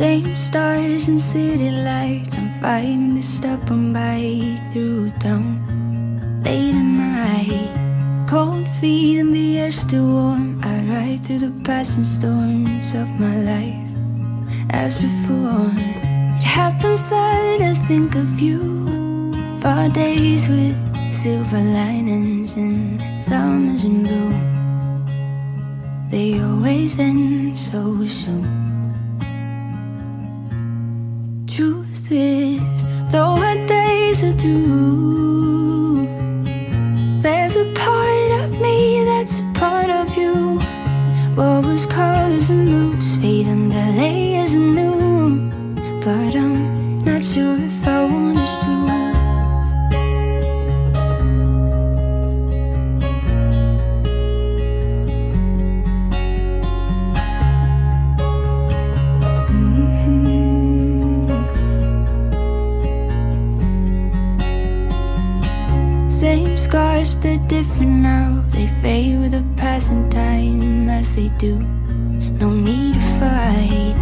Same stars and city lights. I'm fighting this stubborn bite through town Late at night Cold feet and the air still warm. I ride through the passing storms of my life. As before It happens that I think of you For days with silver linings And summers in blue They always end so soon truth is, though our days are through, there's a part of me that's a part of you. What was colors and blues fade under layers of new, but Same scars, but they're different now. They fade with the passing time, as they do. No need to fight.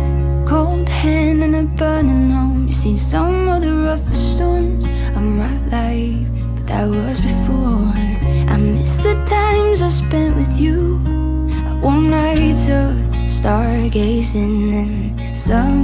Cold hand and a burning home. You've seen some of the roughest storms of my life, but that was before. I miss the times I spent with you. Warm nights of stargazing and summers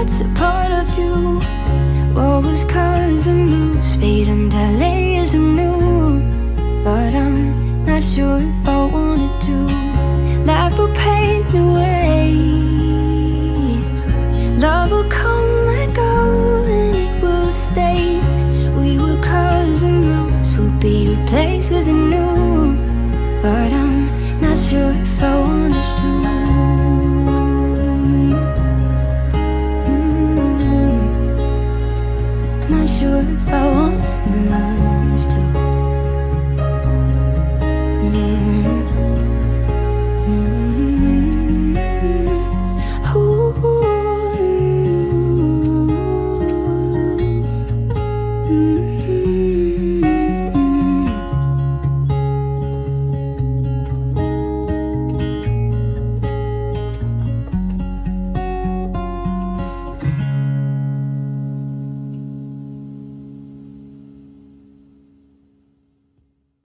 that's a part of you. What was colors and blues fade under layers of new, but I'm not sure if I sure if I want much to